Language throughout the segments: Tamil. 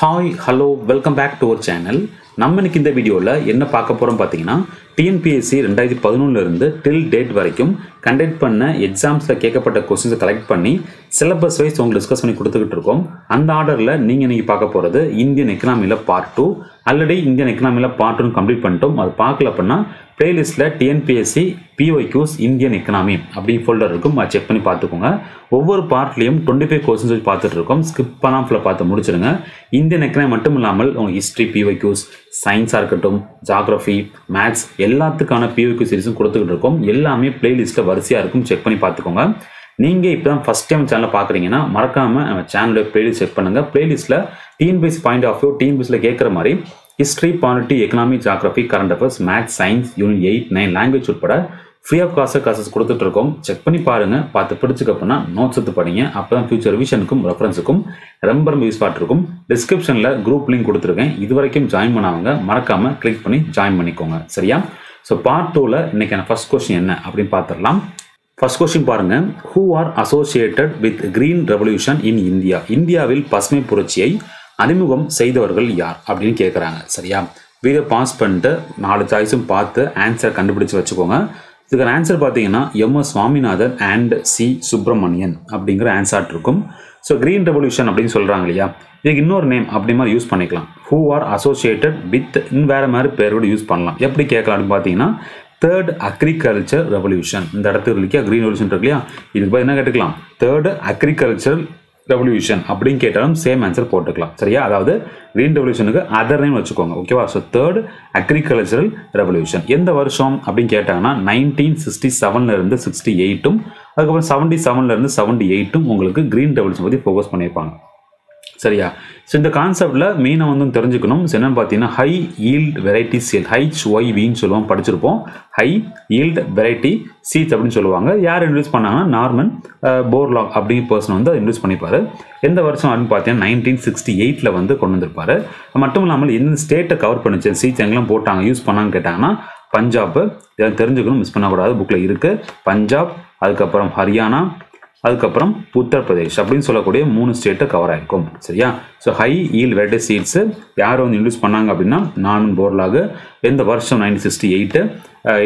Hi hello welcome back to our channel நம்ம இன்னைக்கு இந்த வீடியோவில் என்ன பார்க்க போகிறோம் பார்த்தீங்கன்னா டிஎன்பிஎஸ்சி ரெண்டாயிரத்தி பதினொன்றுலேருந்து டில் டேட் வரைக்கும் கண்டக்ட் பண்ண எக்ஸாம்ஸில் கேட்கப்பட்ட கொஸ்டின்ஸை கலெக்ட் பண்ணி சிலபஸ் வைஸ் உங்களுக்கு டிஸ்கஸ் பண்ணி கொடுத்துக்கிட்டு இருக்கோம். அந்த ஆர்டரில் நீங்கள் இன்றைக்கி பார்க்க போகிறது இந்தியன் எக்கனாமியில் பார்ட் டூ ஆல்ரெடி இந்தியன் எக்கனாமியில் பார்ட் ஒன் கம்ப்ளீட் பண்ணிட்டோம். அது பார்க்கல அப்படின்னா பிளேலிஸ்ட்டில் டிஎன்பிஎஸ்சி பிஒய்க்யூஸ் இந்தியன் எக்கனாமி அப்படி ஃபோல்டர் இருக்கும். அதை செக் பண்ணி பார்த்துக்கோங்க. ஒவ்வொரு பார்ட்லேயும் டுவெண்ட்டி ஃபைவ் கொஸ்டின்ஸ் வச்சு பார்த்துட்டு இருக்கோம். ஸ்கிப் பண்ணாமல் ஃபுல்லாக பார்த்து முடிச்சிருங்க இந்தியன் எக்கனாமி மட்டும் இல்லாமல் உங்கள் ஹிஸ்ட்ரி பிஒய்க்யூஸ் சயின்ஸாக இருக்கட்டும் ஜாகிரஃபி மேத்ஸ் எல்லாத்துக்கான பிஒய்க்யூ சீரிஸும் கொடுத்துக்கிட்டு இருக்கோம். எல்லாமே பிளேலிஸ்ட்டில் வரிசையாக இருக்கும். செக் பண்ணி பார்த்துக்கோங்க. நீங்கள் இப்போ தான் ஃபஸ்ட் டைம் சேனலை பார்க்குறீங்கன்னா மறக்காமல் நம்ம சேனலோட பிளேலிஸ்ட் செக் பண்ணுங்கள் பிளேலிஸ்ட்டில் டிஎன்பிஎஸ் பாயிண்ட் ஆஃப் வியூ டிஎன்பிஎஸ்சில் கேட்குற மாதிரி history polity economy geography current affairs maths science unit eight nine language உட்பட ஃப்ரீ ஆஃப் காஸ்ட் கிளாஸஸ் கொடுத்துட்டு இருக்கோம். செக் பண்ணி பாருங்க. பார்த்து பிடிச்சிக்க அப்படின்னா நோட்ஸ் எடுத்து படிங்க. அப்போ தான் ஃபியூச்சர் ரிவிஷனுக்கும் ரெஃபரன்ஸுக்கும் ரொம்ப ரொம்ப யூஸ் இருக்கும். டிஸ்கிரிப்ஷனில் குரூப் லிங்க் கொடுத்துருக்கேன். இது வரைக்கும் ஜாயின் பண்ணாங்க மறக்காமல் கிளிக் பண்ணி ஜாயின் பண்ணிக்கோங்க. சரியா? ஸோ பார்ட் டூவில் இன்றைக்கான ஃபர்ஸ்ட் கொஸ்டின் என்ன அப்படின்னு பார்த்துடலாம். ஃபர்ஸ்ட் கொஸ்டின் பாருங்க. Who are associated with green revolution in India இந்தியாவில் பசுமை புரட்சியை அறிமுகம் செய்தவர்கள் யார் அப்படின்னு கேட்குறாங்க சரியா? வீடியோ பாஸ் பண்ணிட்டு நாலு சாய்ஸும் பார்த்து ஆன்சர் கண்டுபிடிச்சு வச்சுக்கோங்க. இதுக்கு ஆன்சர் பார்த்தீங்கன்னா M S Swaminathan and C Subramaniam அப்படிங்கிற ஆன்சர் இருக்கும். ஸோ கிரீன் ரெவல்யூஷன் அப்படின்னு சொல்கிறாங்க இல்லையா? இதுக்கு இன்னொரு நேம் அப்படி மாதிரி யூஸ் பண்ணிக்கலாம். ஹூ ஆர் அசோசியேட்டட் வித் வேறு மாதிரி பேரோடு யூஸ் பண்ணலாம். எப்படி கேட்கலாம் அப்படின்னு பார்த்தீங்கன்னா தேர்ட் அக்ரிகல்ச்சர் ரெவல்யூஷன் இந்த இடத்துல இல்லையா க்ரீன் ரெவல்யூஷன் இருக்கு இல்லையா? இதுக்கு என்ன கேட்டுக்கலாம்? தேர்ட் அக்ரிகல்ச்சர் ரெவல்யூஷன் அப்படின்னு கேட்டாலும் சேம் ஆன்சர் போட்டுக்கலாம். சரியா? அதாவது க்ரீன் ரெவல்யூஷனுக்கு அதர் நேம் வச்சுக்கோங்க. ஓகேவா ஸோ தேர்ட் அக்ரிகல்ச்சரல் ரெவல்யூஷன் எந்த வருஷம் அப்படின்னு கேட்டாங்கன்னா நைன்டீன் சிக்ஸ்டி செவன்லேருந்து சிக்ஸ்டி எயிட்டும் அதுக்கப்புறம் செவன்டி செவன்ல இருந்து செவன்டி எயிட்டும் உங்களுக்கு க்ரீன் ரெவல்யூஷன் பற்றி ஃபோக்கஸ் பண்ணியிருப்பாங்க. சரியா? ஸோ இந்த கான்செப்டில் மெயினாக வந்து தெரிஞ்சுக்கணும். என்னென்னு பார்த்தீங்கன்னா high yield variety seed H Y வின்னு சொல்லுவோம் படிச்சிருப்போம். ஹை ஈல்ட் வெரைட்டி சீட்ஸ் அப்படின்னு சொல்லுவாங்க. யார் இன்ட்ரடியூஸ் பண்ணாங்கன்னா நார்மன் போர்லாக் அப்படிங்கிற பர்சன் வந்து இன்ட்ரடியூஸ் பண்ணிப்பார். எந்த வருஷம் அப்படின்னு பார்த்தீங்கன்னா நைன்டீன் சிக்ஸ்டி எயிட்டில் வந்து கொண்டு வந்திருப்பார். மட்டும் இல்லாமல் எந்த ஸ்டேட்டை கவர் பண்ணிச்சு. சீட்ஸ் எங்கெல்லாம் போட்டாங்க யூஸ் பண்ணாங்கன்னு கேட்டாங்கன்னா பஞ்சாப் இதை தெரிஞ்சுக்கணும் மிஸ் பண்ணக்கூடாது. புக்கில் இருக்குது பஞ்சாப் அதுக்கப்புறம் ஹரியானா அதுக்கப்புறம் உத்தரப்பிரதேஷ் அப்படின்னு சொல்லக்கூடிய மூணு ஸ்டேட்டை கவர் ஆகிருக்கும் சரியா? So high yielded seeds யார் வந்து இன்ட்ரூஸ் பண்ணாங்க அப்படின்னா நானும் போர்லாகு எந்த வருஷம் நைன்டீன் சிக்ஸ்டி எயிட்டு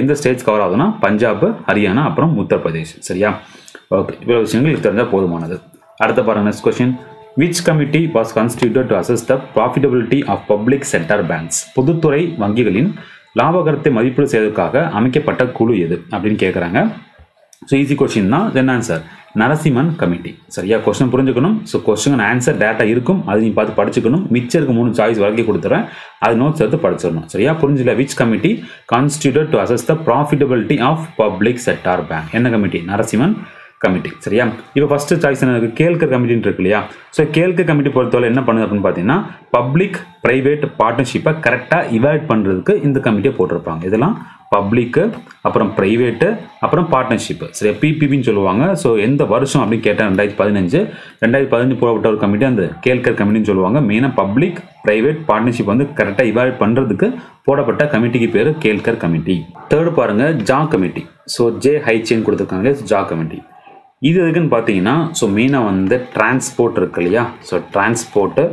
எந்த ஸ்டேட்ஸ் கவர் ஆகுதுன்னா பஞ்சாப் ஹரியானா அப்புறம் உத்தரப்பிரதேஷ். சரியா? ஓகே இவ்வளோ விஷயங்கள் தெரிஞ்சால் போதுமானது. அடுத்த பாருங்கள் next question which committee was constituted to assess the profitability of public centre banks பொதுத்துறை வங்கிகளின் லாபகரத்தை மதிப்பீடு செய்வதற்காக அமைக்கப்பட்ட குழு எது? அப்படின்னு கேட்குறாங்க ஸோ ஈஸி கொஸ்டின் தான் தென் ஆன்சர் நரசிம்மன் கமிட்டி சரியா? கொஸ்டின் புரிஞ்சுக்கணும். ஸோ கொஸ்டின் ஆன்சர் டேட்டா இருக்கும். அது நீ பார்த்து படிச்சுக்கணும். மிச்சம் இருக்க மூணு சாய்ஸ் வரைக்கும் கொடுத்துறேன். அது நோட்ஸ் எடுத்து படிச்சிடணும். சரியா? புரிஞ்சில which committee constituted to assess the profitability of public sector bank என்ன கமிட்டி நரசிம்மன் கமிட்டி சரியா? இப்போ ஃபஸ்ட்டு சாய்ஸ் என்ன? கேல்கர் கமிட்டின்னு இருக்கு இல்லையா? ஸோ கேல்கர் கமிட்டி பொறுத்தவரை என்ன பண்ணுது அப்படின்னு பார்த்தீங்கன்னா பப்ளிக் ப்ரைவேட் பார்ட்னர்ஷிப்பை கரெக்டாக இவால்ட் பண்ணுறதுக்கு இந்த கமிட்டியை போட்டிருப்பாங்க. இதெல்லாம் பப்ளிக்கு அப்புறம் ப்ரைவேட்டு அப்புறம் பார்ட்னர்ஷிப்பு சரி பிபிபின்னு சொல்லுவாங்க. ஸோ எந்த வருஷம் அப்படின்னு கேட்டால் ரெண்டாயிரத்தி பதினஞ்சு. ரெண்டாயிரத்தி பதினஞ்சு போடப்பட்ட ஒரு கமிட்டி அந்த கேல்கர் கமிட்டின்னு சொல்லுவாங்க. மெயினாக பப்ளிக் ப்ரைவேட் பார்ட்னர்ஷிப் வந்து கரெக்டாக இவால்வ் பண்ணுறதுக்கு போடப்பட்ட கமிட்டிக்கு பேர் கேல்கர் கமிட்டி தேர்டு பாருங்கள் ஜா கமிட்டி ஸோ ஜே ஹைச்சேன் கொடுத்துருக்காங்க. ஜா கமிட்டி இது எதுக்குன்னு பார்த்தீங்கன்னா ஸோ மெயினாக வந்து டிரான்ஸ்போர்ட் இருக்கு இல்லையா? ஸோ டிரான்ஸ்போர்ட்டு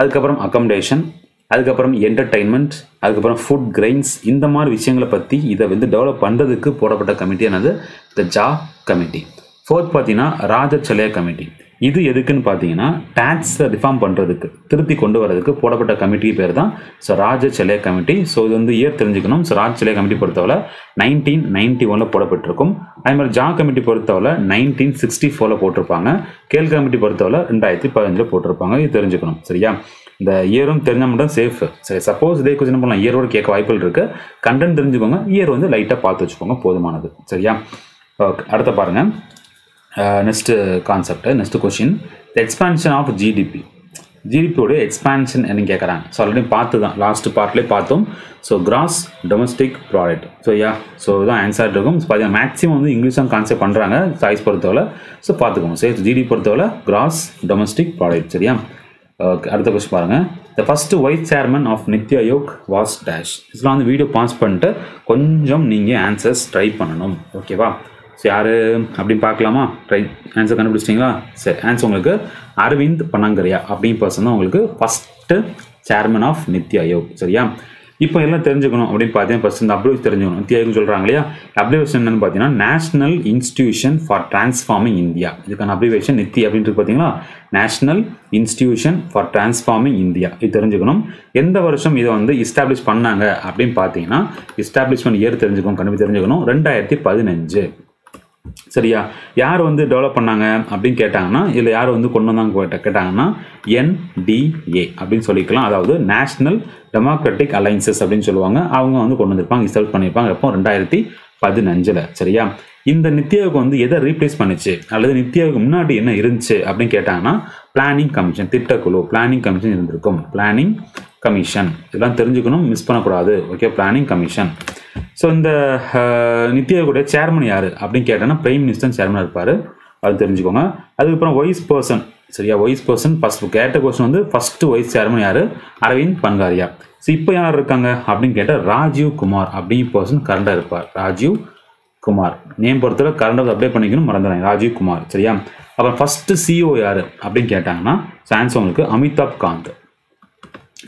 அதுக்கப்புறம் அக்கமடேஷன் அதுக்கப்புறம் என்டர்டைன்மெண்ட் அதுக்கப்புறம் ஃபுட் கிரெயின்ஸ் இந்த மாதிரி விஷயங்களை பற்றி இதை வந்து டெவலப் பண்ணுறதுக்கு போடப்பட்ட கமிட்டி என்னது? த ஜா கமிட்டி ஃபோர்த் பார்த்தீங்கன்னா ராஜச்சலய கமிட்டி இது எதுக்குன்னு பார்த்தீங்கன்னா டேக்ஸை ரிஃபார்ம் பண்ணுறதுக்கு திருத்தி கொண்டு வரதுக்கு போடப்பட்ட கமிட்டி பேர் தான் ஸோ ராஜச்சலய கமிட்டி ஸோ இது வந்து இயர் தெரிஞ்சுக்கணும். ஸோ ராஜச்சலய கமிட்டி பொறுத்தவரை நைன்டீன் நைன்டி ஒனில் போடப்பட்டிருக்கும். அதே மாதிரி ஜா கமிட்டி பொறுத்தவரை நைன்டீன் சிக்ஸ்டி ஃபோரில் போட்டிருப்பாங்க. கேல் கமிட்டி பொறுத்தவரை ரெண்டாயிரத்தி பதினஞ்சில் போட்டிருப்பாங்க. இது தெரிஞ்சுக்கணும். சரியா? இந்த இயரும் தெரிஞ்சால் மட்டும் சேஃப் சரி சப்போஸ் இதே கொஸ்டின் பண்ணலாம் இயரோட கேட்க வாய்ப்புகள் இருக்குது கண்டென்ட் தெரிஞ்சுக்கோங்க. இயர் வந்து லைட்டாக பார்த்து வச்சுக்கோங்க. போதுமானது. சரியா? ஓகே அடுத்த பாருங்கள் next concept next question the expansion of GDP ஜிடிபியோட expansion என்ன கேட்குறாங்க ஸோ ஆல்ரெடி பார்த்து தான் லாஸ்ட் பார்ட்லேயே பார்த்தோம். So gross domestic product so yeah so இதுதான் ஆன்சர் இருக்கும். பார்த்தீங்கன்னா மேக்ஸிமம் வந்து இங்கிலீஷ் தான் கான்செப்ட் பண்ணுறாங்க சாய்ஸ் பொறுத்தவரை. ஸோ பார்த்துக்கோங்க. சரி ஜிடி பொறுத்தவரை கிராஸ் டொமஸ்டிக் ப்ராடக்ட் சரியா? ஓகே அடுத்த கொஸ்டின் பாருங்கள் the first vice chairman of Niti Aayog was dash இதெல்லாம் வந்து வீடியோ பாஸ் பண்ணிட்டு கொஞ்சம் நீங்கள் ஆன்சர்ஸ் ட்ரை பண்ணணும். ஓகேவா ஸோ யார்? அப்படின்னு பார்க்கலாமா? ட்ரை ஆன்சர் கண்டுபிடிச்சிட்டிங்களா? சரி ஆன்சர் உங்களுக்கு அரவிந்த் பனங்கரியா அப்படிங்கிற பர்சன் தான் உங்களுக்கு first chairman of Niti Aayog சரியா? இப்போ எல்லாம் தெரிஞ்சுக்கணும் அப்படின்னு பார்த்தீங்கன்னா ஃபஸ்ட் இந்த அப்ரிவேஷன் தெரிஞ்சுக்கணும். நித்தி சொல்கிறாங்க இல்லையா? அப்ரிவேஷன் என்னன்னு பார்த்தீங்கன்னா national institution for transforming India இதுக்கான அப்ரிவேஷன் நித்தி அப்படின்ட்டு பார்த்தீங்களா? National institution for transforming India இது தெரிஞ்சுக்கணும். எந்த வருஷம் இதை வந்து இஸ்டாப்ளிஷ் பண்ணாங்க அப்படின்னு பார்த்தீங்கன்னா இஸ்டாப்ளிஷ்மெண்ட் இயர் தெரிஞ்சுக்கணும் கண்டிப்பாக தெரிஞ்சுக்கணும். ரெண்டாயிரத்தி பதினஞ்சு. சரியா? யார் வந்து டெவலப் பண்ணாங்க அப்படின்னு கேட்டாங்கன்னா இல்லை யார் வந்து கொண்டு வந்தாங்க கேட்டாங்கன்னா என்டிஏ அப்படின்னு சொல்லிக்கலாம். அதாவது நேஷ்னல் டெமோக்ராட்டிக் அலைன்சஸ் அப்படின்னு சொல்லுவாங்க. அவங்க வந்து கொண்டு வந்திருப்பாங்க இன்ஸ்டால் பண்ணியிருப்பாங்க. எப்போ ரெண்டாயிரத்தி பதினஞ்சில் சரியா? இந்த நித்யாவுக்கு வந்து எதை ரீப்ளேஸ் பண்ணுச்சு? அல்லது நித்யாவுக்கு முன்னாடி என்ன இருந்துச்சு அப்படின்னு கேட்டாங்கன்னா பிளானிங் கமிஷன் திட்டக்குழு பிளானிங் கமிஷன் இருந்திருக்கும். பிளானிங் கமிஷன் இதெல்லாம் தெரிஞ்சுக்கணும் மிஸ் பண்ணக்கூடாது. ஓகே பிளானிங் கமிஷன் ஸோ இந்த நித்தியாவுடைய சேர்மன் யார் அப்படின்னு கேட்டோன்னா பிரைம் மினிஸ்டர் சேர்மன் இருப்பார். அது தெரிஞ்சுக்கோங்க. அதுக்கப்புறம் வைஸ் பர்சன் சரியா? வைஸ் பர்சன் ஃபர்ஸ்ட் கேட்ட கொஸ்டின் வந்து ஃபஸ்ட்டு வைஸ் சேர்மன் யார்? அரவிந்த் பன்காரியா. ஸோ இப்போ யார் இருக்காங்க அப்படின்னு கேட்டால் ராஜீவ் குமார் அப்படிங்கிற பர்சன் கரண்டாக இருப்பார். ராஜீவ் குமார். நேம் பொறுத்தவரை கரண்டாக அப்டேட் பண்ணிக்கணும் மறந்துடுறேன் ராஜீவ் குமார். சரியா? அப்புறம் ஃபஸ்ட்டு சிஓ யார் அப்படின்னு கேட்டாங்கன்னா சான்ஸ் உங்களுக்கு அமிதாப் காந்த்.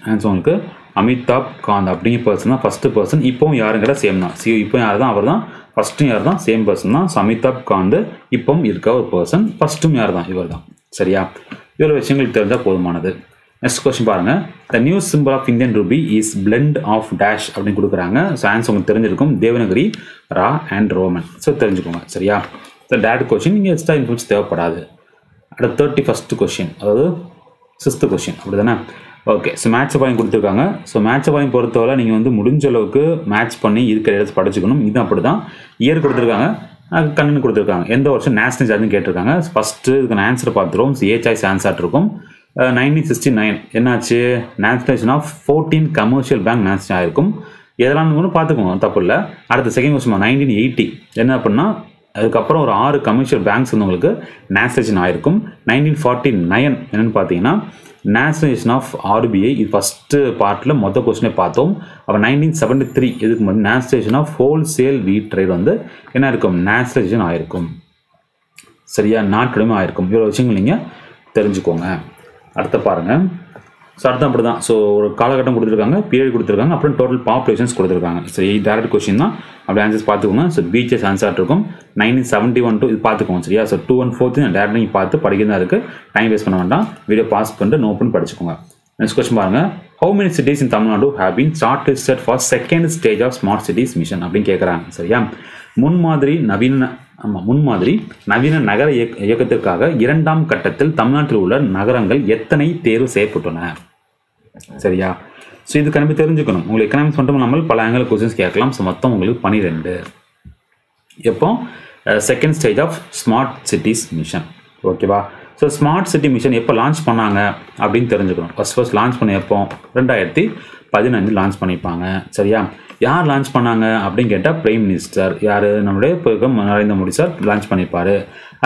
ஹேண்ட்ஸோனுக்கு அமிதாப் காந்த் அப்படிங்கிற பர்சன் தான் ஃபஸ்ட்டு பர்சன் இப்போவும் யாருங்கிற சேம் தான். சி இப்போ யார் தான் அவர் தான் ஃபஸ்ட்டும் யார் தான் சேம் பர்சன் தான். ஸோ அமிதாப் காந்த் இப்போவும் இருக்க ஒரு பர்சன் ஃபஸ்ட்டும் யார் தான் இவர் தான் சரியா? இவ்வளோ விஷயங்களுக்கு தெரிஞ்சால் போதுமானது. நெக்ஸ்ட் கொஸ்டின் பாருங்க. The new simple of Indian rupee is blend of dash அப்படின்னு கொடுக்குறாங்க. ஸோ ஆன்சர் உங்களுக்கு தெரிஞ்சிருக்கும். தேவநகரி ரா அண்ட் ரோமன் ஸோ தெரிஞ்சுக்கோங்க. சரியா? ஸோ டேரக்ட் கொஸ்டின் நீங்கள் எக்ஸ்ட்ரா இன்ஃபர்மேஷன் தேவைப்படாது. அடுத்த தேர்ட்டி ஃபஸ்ட்டு கொஸ்டின் அதாவது சிக்ஸ்த்து கொஸ்டின் அப்படி தானே ஓகே ஸோ மேட்ச் பாயிண்ட் கொடுத்துருக்காங்க. ஸோ மேட்ச் பாயிண்ட் பொறுத்தவரை நீங்கள் வந்து முடிஞ்ச அளவுக்கு மேட்ச் பண்ணி இருக்கிற இடத்து படிச்சுக்கணும். இது அப்படி தான் இயர் கொடுத்துருக்காங்க கண்ணு கொடுத்துருக்காங்க. எந்த வருஷம் நேஷனல் சார்ஜ்னு கேட்டிருக்காங்க. ஃபஸ்ட்டு இதுக்கான ஆன்சர் பார்த்துருவோம். ஏ சாய்ஸ் ஆன்சர் இருக்கும். நைன்டீன் சிக்ஸ்டி நைன் என்னாச்சு? Nationalisation of fourteen commercial bank national ஆகிருக்கும் எதெல்லாம் கூட பார்த்துக்கோங்க தப்பு இல்லை. அடுத்த செகண்ட் கொஸ்டின் நைன்டீன் எயிட்டி என்ன அப்படின்னா அதுக்கப்புறம் ஒரு ஆறு கமர்ஷியல் பேங்க்ஸ் வந்து உங்களுக்கு நேஷனலைசேஷன் ஆயிருக்கும். நைன்டீன் ஃபார்ட்டி நைன் என்னென்னு பார்த்தீங்கன்னா நேஷனலைசேஷன் ஆஃப் ஆர்பிஐ இது ஃபஸ்ட்டு பார்ட்டில் மொத்த கொஸ்டினே பார்த்தோம். அப்போ நைன்டீன் செவன்டி த்ரீ இதுக்கு முன்னாடி nationalisation of wholesale wheat trade வந்து என்ன இருக்கும் நேஷனலைசேஷன் ஆயிருக்கும். சரியா? நாட்களுமே ஆயிருக்கும். இவ்வளோ விஷயங்கள் நீங்கள் தெரிஞ்சுக்கோங்க. அடுத்த பாருங்கள் ஸோ அடுத்த அப்படி தான் ஸோ ஒரு காலகட்டம் கொடுத்துருக்காங்க பீரியட் கொடுத்துருக்காங்க அப்புறம் டோட்டல் பாப்புலேஷன்ஸ் கொடுத்துருக்காங்க. ஸோ டேரக்ட் கொஸ்டின் தான். அப்படி ஆன்சர்ஸ் பார்த்துக்கோங்க. ஸோ பீச்சஸ் ஆன்சர் இருக்கும். நைன்டீன் செவன்ட்டி ஒன் டூ இது பார்த்துக்கோங்க சரியா? So two one fourth direct நீங்கள் பார்த்து படிக்கிறதா இருக்குது டைம் வேஸ்ட் பண்ண வேண்டாம். வீடியோ பாஸ் பண்ணிட்டு நோட் பண்ணி படிச்சுக்கோங்க. நெக்ஸ்ட் கொஸ்டின் பாருங்க. How many cities in Tamil Nadu have been shortlisted for second stage of smart cities mission அப்படின்னு கேட்குறாங்க சரியா? முன்மாதிரி நவீன ஆமாம் முன்மாதிரி நவீன நகர இயக்க இயக்கத்திற்காக இரண்டாம் கட்டத்தில் தமிழ்நாட்டில் உள்ள நகரங்கள் எத்தனை தேர்வு செய்யப்பட்டுள்ளன? சரியா? ஸோ இது கண்டிப்பாக தெரிஞ்சுக்கணும். உங்களுக்கு எக்கனாமிக்ஸ் மட்டும் இல்லாமல் பல ஆங்கிள் கொஸ்டின்ஸ் கேட்கலாம். ஸோ மொத்தம் உங்களுக்கு பன்னிரெண்டு எப்போ? Second stage of smart cities mission ஓகேவா ஸோ ஸ்மார்ட் சிட்டி மிஷன் எப்போ லான்ச் பண்ணாங்க? அப்படின்னு தெரிஞ்சுக்கணும். ஃபஸ்ட் ஃபஸ்ட் லான்ச் பண்ண எப்போ? ரெண்டாயிரத்தி பதினஞ்சு லான்ச் பண்ணியிருப்பாங்க. சரியா? யார் லான்ச் பண்ணாங்க அப்படின்னு கேட்டால் பிரைம் மினிஸ்டர் யார்? நம்மளுடைய இப்போ நரேந்திர மோடி சார் லான்ச் பண்ணியிருப்பார்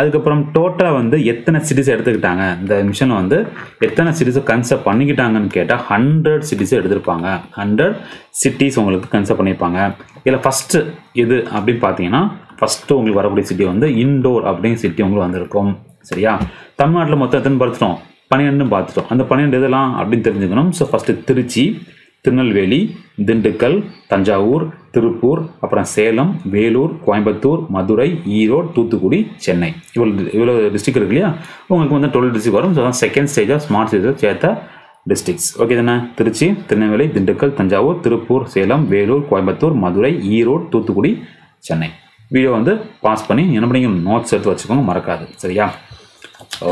அதுக்கப்புறம் டோட்டலாக வந்து எத்தனை சிட்டிஸ் எடுத்துக்கிட்டாங்க? இந்த மிஷனை வந்து எத்தனை சிட்டிஸை கன்செப்ட் பண்ணிக்கிட்டாங்கன்னு கேட்டால் ஹண்ட்ரட் சிட்டிஸை எடுத்திருப்பாங்க. ஹண்ட்ரட் சிட்டிஸ் உங்களுக்கு கன்செப்ட் பண்ணியிருப்பாங்க இதில் ஃபஸ்ட்டு இது அப்படின்னு பார்த்தீங்கன்னா ஃபஸ்ட்டு உங்களுக்கு வரக்கூடிய சிட்டி வந்து இண்டோர் அப்படிங்கிற சிட்டி உங்களுக்கு வந்திருக்கும். சரியா? தமிழ்நாட்டில் மொத்தம் எத்தனை பார்த்துட்டோம்? பன்னிரெண்டும் பார்த்துட்டோம். அந்த பன்னிரெண்டு இதெல்லாம் அப்படின்னு தெரிஞ்சுக்கணும். ஸோ ஃபஸ்ட்டு திருச்சி திருநெல்வேலி திண்டுக்கல் தஞ்சாவூர் திருப்பூர் அப்புறம் சேலம் வேலூர் கோயம்புத்தூர் மதுரை ஈரோடு தூத்துக்குடி சென்னை. இவ்வளோ இவ்வளோ டிஸ்ட்ரிக்ட் இருக்கு இல்லையா? உங்களுக்கு வந்து டுவெல் டிஸ்ட்ரிக் வரும். So second stage of smart சிட்டிஸை சேர்த்த டிஸ்ட்ரிக்ஸ் ஓகே தானே? திருச்சி திருநெல்வேலி திண்டுக்கல் தஞ்சாவூர் திருப்பூர் சேலம் வேலூர் கோயம்புத்தூர் மதுரை ஈரோடு தூத்துக்குடி சென்னை. வீடியோ வந்து பாஸ் பண்ணி என்ன பண்ணி நோட்ஸ் எடுத்து வச்சுக்கோங்க. மறக்காது. சரியா?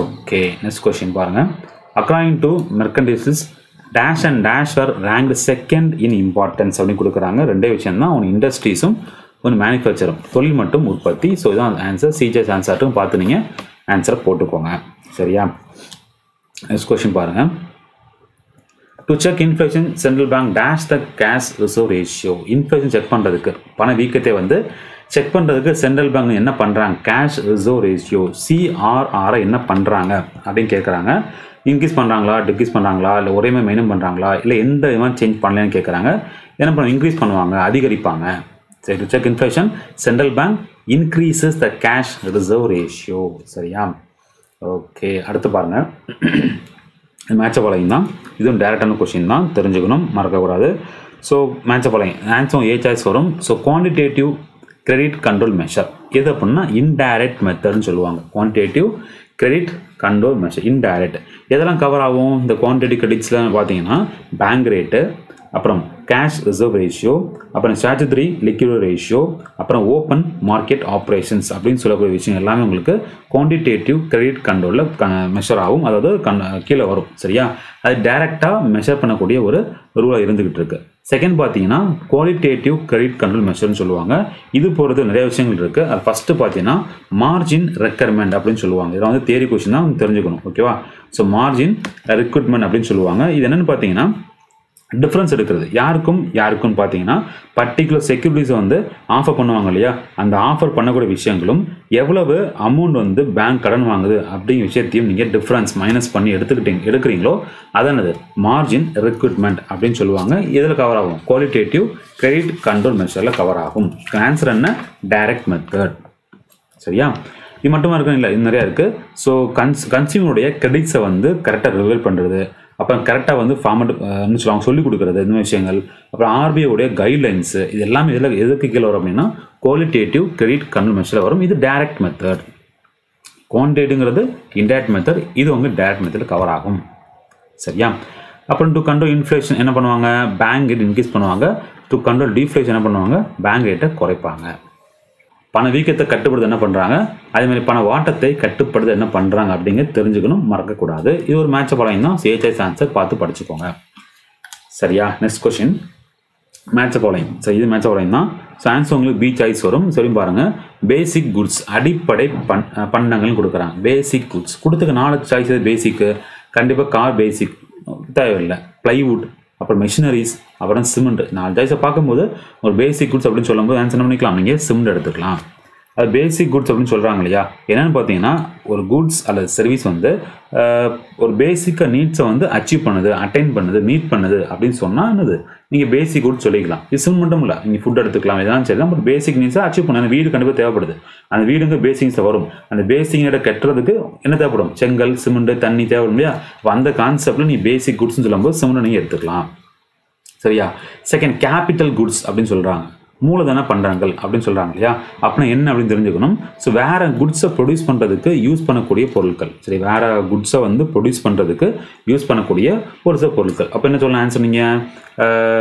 ஓகே நெக்ஸ்ட் கொஸ்டின் பாருங்கள் according to merchandises dash and dash are rank second in importance அப்படின்னு கொடுக்குறாங்க. ரெண்டே விஷயம் தான் ஒன்று இண்டஸ்ட்ரீஸும் ஒன்று மேனுஃபேக்சரும் தொழில் மட்டும் உற்பத்தி. ஸோ இதான் ஆன்சர் சிஜிஎஸ் ஆன்சர்ட்டும் பார்த்து நீங்கள் ஆன்சரை போட்டுக்கோங்க. சரியா? நெக்ஸ்ட் கொஷின் பாருங்கள் to check inflation central bank dash the cash reserve ratio inflation check பண்ணுறதுக்கு பண வீக்கத்தை வந்து செக் பண்ணுறதுக்கு சென்ட்ரல் பேங்க் என்ன பண்ணுறாங்க கேஷ் ரிசர்வ் ரேஷியோ சிஆர்ஆரை என்ன பண்ணுறாங்க அப்படின்னு கேட்குறாங்க இன்க்ரீஸ் பண்ணுறாங்களா டிக்ரீஸ் பண்ணுறாங்களா இல்லை ஒரே மாதிரி மெயினும் பண்ணுறாங்களா இல்லை எந்த விதமாக சேஞ்ச் பண்ணலன்னு கேட்குறாங்க என்ன பண்ணுவாங்க இன்க்ரீஸ் பண்ணுவாங்க அதிகரிப்பாங்க. சரி to check inflation central bank increases the cash reserve ratio சரியா? ஓகே அடுத்து பாருங்கள் மேட்சபாளையம் தான். இதுவும் டேரெக்டான கொஷின் தான். தெரிஞ்சுக்கணும் மறக்கக்கூடாது. ஸோ மேட்சப் பழையும் ஆன்சரும் ஏ சாய்ஸ் வரும். So quantitative credit control measure எது அப்படின்னா இன்டைரக்ட் மெத்தட்னு சொல்லுவாங்க. Quantitative credit control measure indirect எதெல்லாம் கவர் ஆகும்? இந்த குவான்டிட்டி கிரெடிட்ஸ்லாம் பார்த்தீங்கன்னா பேங்க் ரேட்டு அப்புறம் கேஷ் ரிசர்வ் ரேஷியோ அப்புறம் ஸ்டாச்சுரி லிக்விட் ரேஷியோ அப்புறம் ஓப்பன் மார்க்கெட் ஆப்ரேஷன்ஸ் அப்படின்னு சொல்லக்கூடிய விஷயம் எல்லாமே உங்களுக்கு குவான்டிடேட்டிவ் கிரெடிட் கண்ட்ரோலில் மெஷர் ஆகும். அதாவது கண் கீழே வரும். சரியா? அது டைரெக்டாக மெஷர் பண்ணக்கூடிய ஒரு ரூலாக இருந்துக்கிட்டு இருக்கு. செகண்ட் பார்த்தீங்கன்னா குவாலிட்டேட்டிவ் கிரெடிட் கண்ட்ரோல் மெஷர்னு சொல்லுவாங்க. இது போகிறது நிறைய விஷயங்கள் இருக்குது அது ஃபஸ்ட்டு பார்த்தீங்கன்னா மார்ஜின் ரெக்கர்மெண்ட் அப்படின்னு சொல்லுவாங்க. இதில் வந்து தேரி கொஷின் தான் தெரிஞ்சுக்கணும். ஓகேவா ஸோ மார்ஜின் ரெக்ரூட்மெண்ட் அப்படின்னு சொல்லுவாங்க. இது என்னென்னு பார்த்தீங்கன்னா டிஃப்ரென்ஸ் எடுக்கிறது. யாருக்கும் யாருக்கும் பார்த்தீங்கன்னா பர்டிகுலர் செக்யூரிட்டிஸை வந்து ஆஃபர் பண்ணுவாங்க இல்லையா? அந்த ஆஃபர் பண்ணக்கூடிய விஷயங்களும் எவ்வளவு அமௌண்ட் வந்து பேங்க் கடன் வாங்குது அப்படிங்கிற விஷயத்தையும் நீங்கள் டிஃப்ரென்ஸ் மைனஸ் பண்ணி எடுத்துக்கிட்டீங்க எடுக்கிறீங்களோ அதானது மார்ஜின் ரெக்ரூட்மெண்ட் அப்படின்னு சொல்லுவாங்க. இதில் கவர் ஆகும். குவாலிட்டேட்டிவ் கிரெடிட் கண்ட்ரோல் மெஷரில் கவர் ஆகும். ஆன்சர் என்ன? டைரக்ட் மெத்தட் சரியா? இது மட்டுமா இருக்கணும் இல்லை இது நிறையா இருக்குது ஸோ கன்ஸ் கன்சியூமருடைய கிரெடிட்ஸை வந்து கரெக்டாக ரிவீல் பண்ணுறது அப்புறம் கரெக்டாக வந்து ஃபார்மட் சொல்லுவாங்க சொல்லிக் கொடுக்குறது இந்த மாதிரி விஷயங்கள். அப்புறம் ஆர்பிஐடைய கைட்லைன்ஸு இது எல்லாமே இதில் எதுக்கு கீழே வரும் அப்படின்னா குவாலிட்டேட்டிவ் கிரெடிட் கண்ட்ரோல் மெஷரில் வரும். இது டைரக்ட் மெத்தட் குவான்டேட்டுங்கிறது இன்டைரக்ட் மெத்தட் இது உங்கள் டைரக்ட் மெத்தடில் கவர் ஆகும். சரியா? அப்புறம் டு கண்ட்ரோல் இன்ஃப்ளேஷன் என்ன பண்ணுவாங்க? பேங்க் ரேட் இன்க்ரீஸ் பண்ணுவாங்க. டு கண்ட்ரோல் டிஃப்ளேஷன் என்ன பண்ணுவாங்க? பேங்க் ரேட்டை குறைப்பாங்க. பண வீக்கத்தை கட்டுப்படுத்த என்ன பண்ணுறாங்க அதேமாதிரி பண வாட்டத்தை கட்டுப்படுத்த என்ன பண்ணுறாங்க அப்படிங்கிறது தெரிஞ்சுக்கணும் மறக்கக்கூடாது. இது ஒரு மேட்ச் படம் தான். சிஹெச்ஐ ஆன்சர் பார்த்து படிச்சுக்கோங்க. சரியா? நெக்ஸ்ட் கொஷின் மேட்ச் பாளையம் சரி இது மேட்ச் பாளையம் தான். ஸோ ஆன்சர் உங்களுக்கு பி சாய்ஸ் வரும். சரி பாருங்கள் பேசிக் குட்ஸ் அடிப்படை பண் பண்டங்கள் கொடுக்குறாங்க. பேசிக் குட்ஸ் கொடுத்துக்க நாலு சாய்ஸ் பேசிக்கு கண்டிப்பாக கார் பேசிக் தேவையில்லை. ப்ளைவுட் அப்புறம் மிஷினரிஸ் அப்புறம் சிமெண்ட். நாலு சாய்ஸை பார்க்கும்போது ஒரு பேசிக் குட்ஸ் அப்படின்னு சொல்லும்போது ஆன்சர் பண்ணிக்கலாம்? நீங்கள் சிமெண்ட் எடுத்துக்கலாம். அது பேசிக் குட்ஸ் அப்படின்னு சொல்கிறாங்க இல்லையா? என்னென்னு பார்த்தீங்கன்னா ஒரு குட்ஸ் அல்லது சர்வீஸ் வந்து ஒரு பேசிக்காக நீட்ஸை வந்து அச்சீவ் பண்ணுது அட்டைன் பண்ணுது மீட் பண்ணுது அப்படின்னு சொன்னால் என்னது? நீங்கள் பேசிக் குட்ஸ் சொல்லிக்கலாம். இது மட்டும் இல்லை. நீங்கள் ஃபுட் எடுத்துக்கலாம். இதெல்லாம் சரி தான் பட் பேசிக் நீட்ஸை அச்சீவ் பண்ண. அந்த வீடு கண்டிப்பாக தேவைப்படுது. அந்த வீடுங்க பேசிக்ஸில் வரும். அந்த பேசிக் கட்டுறதுக்கு என்ன தேவைப்படும்? செங்கல் சிமெண்ட் தண்ணி தேவைப்படும் இல்லையா? அந்த கான்செப்டில் நீ பேசிக் குட்ஸ்னு சொல்லும்போது சிமெண்ட்டை நீங்கள் எடுத்துக்கலாம். சரியா? செகண்ட் கேபிட்டல் குட்ஸ் அப்படின்னு சொல்கிறாங்க மூலதன பண்டங்கள் அப்படின்னு சொல்கிறாங்க இல்லையா? அப்படின்னா என்ன அப்படின்னு தெரிஞ்சுக்கணும். ஸோ வேறு குட்ஸை ப்ரொடியூஸ் பண்ணுறதுக்கு யூஸ் பண்ணக்கூடிய பொருட்கள். சரி வேறு குட்ஸை வந்து ப்ரொடியூஸ் பண்ணுறதுக்கு யூஸ் பண்ணக்கூடிய ஒரு சில பொருட்கள். அப்போ என்ன சொல்லலாம் ஆன்சர் நீங்கள்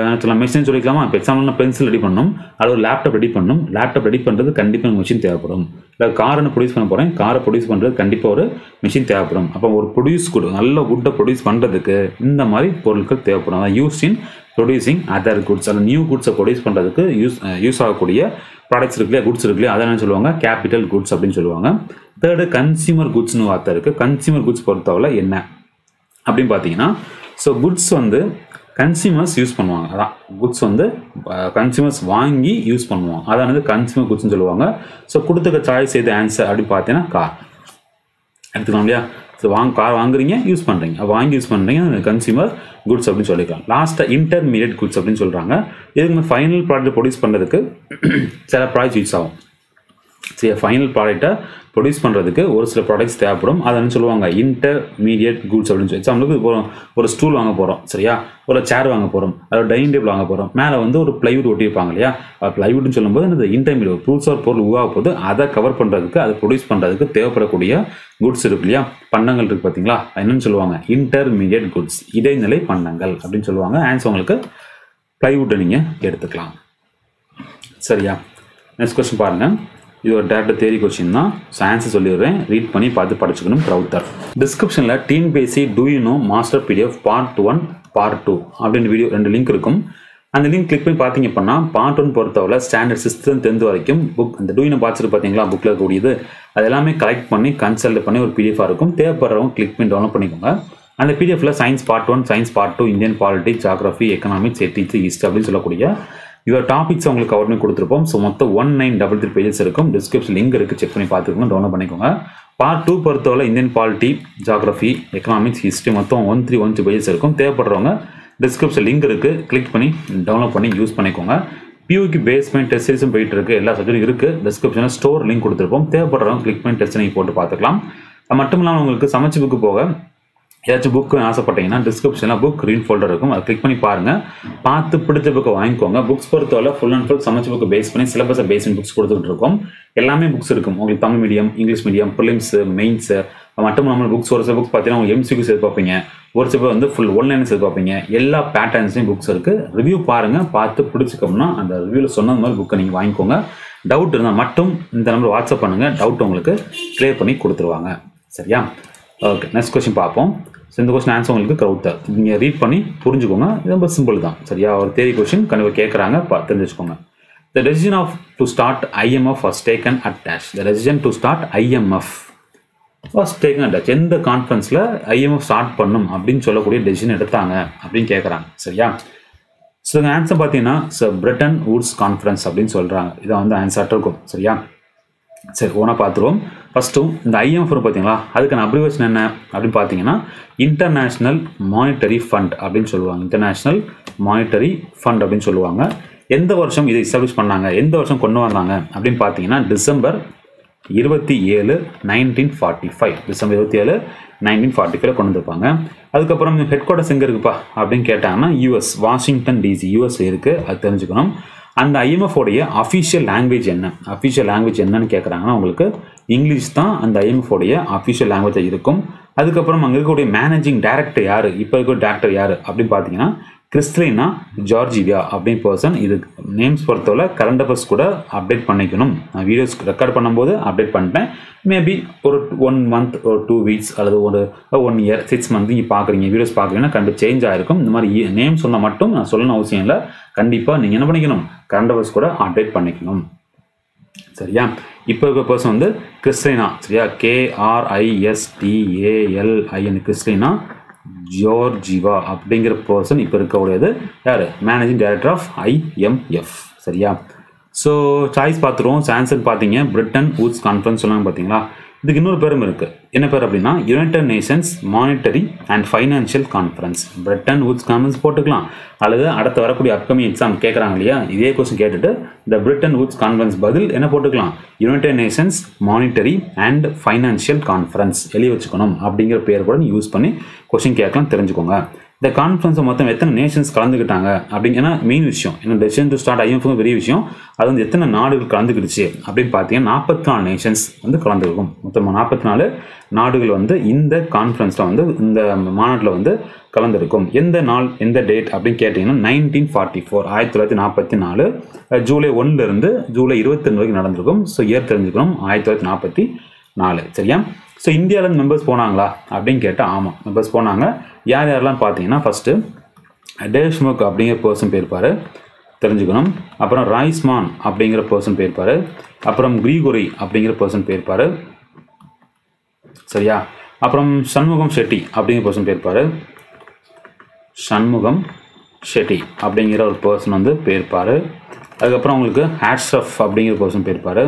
என்ன சொல்லலாம் மிஷின் சொல்லிக்கலாமா? இப்போ எக்ஸாம்பிள் பென்சில் ரெடி பண்ணணும் அது ஒரு லேப்டாப் ரெடி பண்ணணும் லேப்டாப் ரெடி பண்ணுறது கண்டிப்பாக மிஷின் தேவைப்படும். இல்லை காரை ப்ரொடியூஸ் பண்ண போகிறேன் காரை ப்ரொடியூஸ் பண்ணுறது கண்டிப்பாக ஒரு மிஷின் தேவைப்படும். அப்போ ஒரு ப்ரொடியூஸ் குட் நல்ல குட்டை ப்ரொடியூஸ் பண்ணுறதுக்கு இந்த மாதிரி பொருட்கள் தேவைப்படும். அதான் use in producing other goods அந்த நியூ குட்ஸை ப்ரொடியூஸ் பண்ணுறதுக்கு யூஸ் யூஸ் ஆகக்கூடிய ப்ராடக்ட்ஸ் இருக்கு இல்லையா? குட்ஸ் இருக்கு இல்லையா? அதை என்ன சொல்லுவாங்க? கேபிட்டல் குட்ஸ் அப்படின்னு சொல்லுவாங்க. தேர்டு கன்சியூமர் குட்ஸ்னு வார்த்தை இருக்குது கன்சியூமர் குட்ஸ் பொறுத்தவரை என்ன? அப்படின்னு பார்த்தீங்கன்னா ஸோ குட்ஸ் வந்து கன்சியூமர்ஸ் யூஸ் பண்ணுவாங்க. அதான் குட்ஸ் வந்து கன்சியூமர்ஸ் வாங்கி யூஸ் பண்ணுவாங்க. அதான் வந்து கன்சியூமர் குட்ஸ்னு சொல்லுவாங்க. ஸோ கொடுத்துக்க சாய்ஸ் எது? ஆன்சர் அப்படின்னு பார்த்தீங்கன்னா கார் எடுத்துக்கலாம் இல்லையா? ஸோ வாங்க கார் வாங்குறீங்க யூஸ் பண்ணுறீங்க வாங்கி யூஸ் பண்ணுறீங்க கன்சியூமர் குட்ஸ் அப்படின்னு சொல்லிக்கலாம். லாஸ்ட்டாக இன்டர்மீடியட் குட்ஸ் அப்படின்னு சொல்கிறாங்க இதுக்கு ஃபைனல் ப்ராடக்ட் ப்ரொடியூஸ் பண்ணுறதுக்கு சில ப்ராடக்ட் யூஸ் ஆகும். ஃபைனல் ப்ராடக்ட்டை ப்ரொடியூஸ் பண்ணுறதுக்கு ஒரு சில ப்ராடக்ட்ஸ் தேவைப்படும். அதை என்ன சொல்லுவாங்க? இன்டர்மீடியட் கூட்ஸ் அப்படின்னு சொல்லி. எக்ஸாம்பிளுக்கு இப்போ ஒரு ஸ்டூல் வாங்க போகிறோம் சரியா? ஒரு சேர் வாங்க போகிறோம் அதோட டைனிங் டேபிள் வாங்க போகிறோம் மேலே வந்து ஒரு ப்ளைவுட் ஒட்டியிருப்பாங்க இல்லையா? ப்ளைவுட்னு சொல்லும்போது இந்த இன்டர்மீடியட் புதுசாக ஒரு பொருள் உருவாக போது அதை கவர் பண்ணுறதுக்கு அதை ப்ரொடியூஸ் பண்ணுறதுக்கு தேவைப்படக்கூடிய குட்ஸ் இருக்கு இல்லையா? பண்டங்கள் இருக்குது பார்த்தீங்களா? என்னென்னு சொல்லுவாங்க? இன்டர்மீடியட் குட்ஸ் இடைநிலை பண்டங்கள் அப்படின்னு சொல்லுவாங்க. ஆன்சர் உங்களுக்கு ப்ளைவுட்டை நீங்கள் எடுத்துக்கலாம். சரியா? நெக்ஸ்ட் கொஸ்டின் பாருங்கள் இது ஒரு டேரக்ட் தேரி கொஸ்டின் தான். சயின்ஸை சொல்லிடுறேன். ரீட் பண்ணி பார்த்து படிச்சுக்கணும் க்ரௌத்தர் டிஸ்கிரிப்ஷனில் டீன் பேசி do you know master PDF part one part two அப்படின்னு வீடியோ ரெண்டு லிங்க் இருக்கும். அந்த லிங்க் கிளிக் பண்ணி பார்த்தீங்க அப்படின்னா பார்ட் ஒன் பொறுத்தவரை ஸ்டாண்டர்ட் சிக்ஸ்த்து டென்த் வரைக்கும் புக் அந்த டூ யூனோ பார்த்துட்டு பார்த்தீங்களா புக்கில் இருக்கக்கூடியது அது எல்லாமே கலெக்ட் பண்ணி கன்சல்ட் பண்ணி ஒரு பிடிஎஃபாக இருக்கும். தேவைப்படுறவங்க கிளிக் பண்ணி டவுன்லோட் பண்ணிக்கோங்க. அந்த பிடிஎஃப்ல science part one science part two Indian politics geography economics ethics history அப்படின்னு சொல்லக்கூடிய இவர் டாபிக்ஸ் உங்களுக்கு கவர் பண்ணி கொடுத்துருப்போம். ஸோ மொத்தம் one nine double three pages இருக்கும். டிஸ்கிரிப்ஷன் லிங்க் இருக்குது செக் பண்ணி பார்த்துக்கோங்க. டவுன்லோட் பண்ணிக்கோங்க. பார்ட் டூ பொறுத்தவரை Indian polity geography economics history மொத்தம் one three one three pages இருக்கும். தேவைப்படுறவங்க டிஸ்கிரிப்ஷன் லிங்க் இருக்குது கிளிக் பண்ணி டவுன்லோட் பண்ணி யூஸ் பண்ணிக்கோங்க. பியூக்கு பேஸ்மெண்ட் டெஸ்ட் சீரிஸும் போயிட்டு இருக்கு. எல்லா சப்ஜெக்டும் இருக்குது டிஸ்கிரிப்ஷனில் ஸ்டோர் லிங்க் கொடுத்துருப்போம். தேவைப்படுறவங்க கிளிக் பண்ணி டெஸ்ட் நீங்கள் போட்டு பார்த்துக்கலாம். அது மட்டும் இல்லாமல் உங்களுக்கு சமைச்சு புக்கு போக ஏதாச்சும் புக் ஆசைப்பட்டீங்கன்னா டிஸ்கிரிப்ஷனில் புக் ரீட் ஃபோல்டர் இருக்கும். அதை கிளிக் பண்ணி பாருங்கள் பார்த்து பிடிச்ச புக்கை வாங்கிக்கோங்க. புக்ஸ் பொறுத்தவரை ஃபுல் அண்ட் ஃபுல் சமைச்ச புக்கு பேஸ் பண்ணி சிலபஸை பேஸ் பண்ணி புக்ஸ் கொடுத்துட்டு இருக்கோம். எல்லாமே புக்ஸ் இருக்கும். உங்களுக்கு Tamil medium English medium prelims mains மட்டும் இல்லாமல் புக்ஸ் ஒரு சில புக்ஸ் பார்த்தீங்கன்னா உங்களுக்கு எம்சிக்யூஸ் எதிர்பார்ப்பீங்க ஒரு சில பேர் வந்து ஃபுல் ஒன்லைன்ஸ் எதிர்பார்ப்பீங்க எல்லா பேட்டர்ன்ஸ்லையும் புக்ஸ் இருக்குது ரிவ்யூ பாருங்கள் பார்த்து பிடிச்சிக்கோம்னா அந்த ரிவ்யூவில் சொன்னது மாதிரி புக்கை நீங்கள் வாங்கிக்கோங்க. டவுட் இருந்தால் மட்டும் இந்த நம்பர் வாட்ஸ்அப் பண்ணுங்கள் டவுட் உங்களுக்கு கிளியர் பண்ணி கொடுத்துருவாங்க. சரியா? ஓகே நெக்ஸ்ட் கொஸ்டின் பார்ப்போம். ஸோ இந்த கொஸ்டின் ஆன்சர் உங்களுக்கு க்ரௌத்தர் நீங்கள் ரீட் பண்ணி புரிஞ்சுக்கோங்க. இது ரொம்ப சிம்பிள் தான். சரியா? ஒரு தேதி கொஸ்டின் கண்டிப்பாக கேட்குறாங்க பா தெரிஞ்சுக்கோங்க. The decision of to start IMF was taken at dash the decision to start IMF was taken at dash எந்த கான்ஃபரன்ஸில் ஐஎம்எஃப் ஸ்டார்ட் பண்ணும் அப்படின்னு சொல்லக்கூடிய டெசிஷன் எடுத்தாங்க அப்படின்னு கேட்குறாங்க. சரியா? ஸோ ஆன்சர் பார்த்தீங்கன்னா ஸோ பிரிட்டன் வூட்ஸ் கான்ஃபரன்ஸ் அப்படின்னு சொல்கிறாங்க இதான் வந்து ஆன்சர் இருக்கும். சரியா? சரி ஓனாக பார்த்துருவோம். ஃபஸ்ட்டும் இந்த ஐஎம்எஃப் பார்த்தீங்களா? அதுக்கான அப்ரிவேஷன் என்ன அப்படின்னு பார்த்தீங்கன்னா இன்டர்நேஷ்னல் மானிட்டரி ஃபண்ட் அப்படின்னு சொல்லுவாங்க. இன்டர்நேஷ்னல் மானிட்டரி ஃபண்ட் அப்படின்னு சொல்லுவாங்க. எந்த வருஷம் இதை எஸ்டாப்ளிஷ் பண்ணாங்க? எந்த வருஷம் கொண்டு வந்தாங்க? அப்படின்னு பார்த்தீங்கன்னா டிசம்பர் இருபத்தி ஏழு நைன்டீன் ஃபார்ட்டி ஃபைவ் டிசம்பர் இருபத்தி ஏழு நைன்டீன் ஃபார்ட்டி ஃபைவ்ல கொண்டு வந்திருப்பாங்க. அதுக்கப்புறம் ஹெட் குவார்ட்டர்ஸ் எங்கே இருக்குப்பா? அப்படின்னு கேட்டாங்கன்னா யூஎஸ் வாஷிங்டன் டிசி யூஎஸ்ல இருக்குது அது தெரிஞ்சுக்கணும். அந்த ஐஎம்எஃப் உடைய அஃபிஷியல் லாங்குவேஜ் என்ன? அஃபிஷியல் லாங்குவேஜ் என்னன்னு கேட்குறாங்கன்னா உங்களுக்கு இங்கிலீஷ் தான் அந்த IMF அஃபிஷியல் லாங்குவேஜாக இருக்கும். அதுக்கப்புறம் அங்கே இருக்கக்கூடிய மேனேஜிங் டேரக்டர் யார்? இப்போ இருக்க டேரக்டர் யார்? அப்படின்னு பார்த்தீங்கன்னா கிறிஸ்டினா ஜார்ஜிவியா அப்படின்னு பர்சன் இது நேம்ஸ் பொறுத்தவரை கரண்ட் அஃபேர்ஸ் கூட அப்டேட் பண்ணிக்கணும். நான் வீடியோஸ் ரெக்கார்ட் பண்ணும்போது அப்டேட் பண்ணிட்டேன் மேபி ஒரு ஒன் மந்த் ஒரு டூ வீக்ஸ் அல்லது ஒரு ஒன் இயர் சிக்ஸ் மந்த் நீங்கள் பார்க்குறீங்க வீடியோஸ் பார்க்குறீங்கன்னா கண்டிப்பாக சேஞ்ச் ஆகிருக்கும் இந்த மாதிரி நேம் சொன்னால் மட்டும் நான் சொல்லணும் அவசியம் இல்லை. கண்டிப்பாக நீங்கள் என்ன பண்ணிக்கணும்? கரண்ட் அஃபேர்ஸ் கூட அப்டேட் பண்ணிக்கணும். சரியா? இப்போ இருக்க பர்சன் வந்து கிறிஸ்டினா சரியா? கேஆர்ஐஎஸ்டிஏஎல்ஐஎன் கிறிஸ்டினா ஜோர்ஜிவா அப்படிங்கிற பர்சன் இப்போ இருக்கக்கூடியது யார்? மேனேஜிங் டைரக்டர் ஆஃப் ஐஎம்எஃப் சரியா? ஸோ சாய்ஸ் பார்த்துருவோம். சான்சர் பார்த்தீங்க. பிரிட்டன் வூட்ஸ் கான்ஃபரன்ஸ் சொன்னாங்க பார்த்தீங்களா? இதுக்கு இன்னொரு பேரும் இருக்குது என்ன பேர் அப்படின்னா? United Nations monetary and financial conference Bretton Woods conference போட்டுக்கலாம். அல்லது அடுத்து வரக்கூடிய அப்கமிங் எக்ஸாம் கேட்குறாங்க இல்லையா? இதே கொஸ்டின் கேட்டுட்டு இந்த பிரிட்டன் வூட்ஸ் கான்ஃபரன்ஸ் பதில் என்ன போட்டுக்கலாம்? United Nations monetary and financial conference எழுதி வச்சுக்கணும். அப்படிங்கிற பேர் கூட யூஸ் பண்ணி கொஸ்டின் கேட்கலாம் தெரிஞ்சுக்கோங்க. இந்த கான்ஃபரன்ஸை மொத்தம் எத்தனை நேஷன்ஸ் கலந்துக்கிட்டாங்க அப்படிங்கன்னா மெயின் விஷயம் ஏன்னா டெசிஷன் டு ஸ்டார்ட் ஐஎஃப்க்கும் பெரிய விஷயம். அது வந்து எத்தனை நாடுகள் கலந்துக்கிடுச்சு அப்படின்னு பார்த்தீங்கன்னா நாற்பத்தி நாலு நேஷன்ஸ் வந்து கலந்துருக்கும். மொத்தமாக நாற்பத்தி நாலு நாடுகள் வந்து இந்த கான்ஃபரன்ஸில் வந்து இந்த மாநாட்டில் வந்து கலந்துருக்கும். எந்த நாள் எந்த டேட் அப்படின்னு கேட்டிங்கன்னா நைன்டீன் ஃபார்ட்டி ஃபோர் ஆயிரத்தி தொள்ளாயிரத்தி நாற்பத்தி நாலு ஜூலை ஒன்றுலேருந்து ஜூலை இருபத்தெண்டு வரைக்கும் நடந்திருக்கும். ஸோ இயர் தெரிஞ்சுக்கணும் ஆயிரத்தி தொள்ளாயிரத்தி நாற்பத்தி நாலு. சரியா? ஸோ இந்தியாவிலேருந்து மெம்பர்ஸ் போனாங்களா அப்படின்னு கேட்டால் ஆமாம் மெம்பர்ஸ் போனாங்க. யார் யாரெல்லாம் பார்த்தீங்கன்னா ஃபஸ்ட்டு டேஷ்முக் அப்படிங்கிற பர்சன் போயிருப்பார் தெரிஞ்சுக்கணும். அப்புறம் ராய்ஸ்மான் அப்படிங்கிற பர்சன் போயிருப்பார் அப்புறம் கிரீகொரி அப்படிங்கிற பர்சன் போயிருப்பார் சரியா? அப்புறம் சண்முகம் ஷெட்டி அப்படிங்கிற பர்சன் போயிருப்பார் சண்முகம் ஷெட்டி அப்படிங்கிற ஒரு பர்சன் வந்து போயிருப்பார் அதுக்கப்புறம் உங்களுக்கு ஹேட்ஸ்ரஃப் அப்படிங்கிற பர்சன் போயிருப்பார்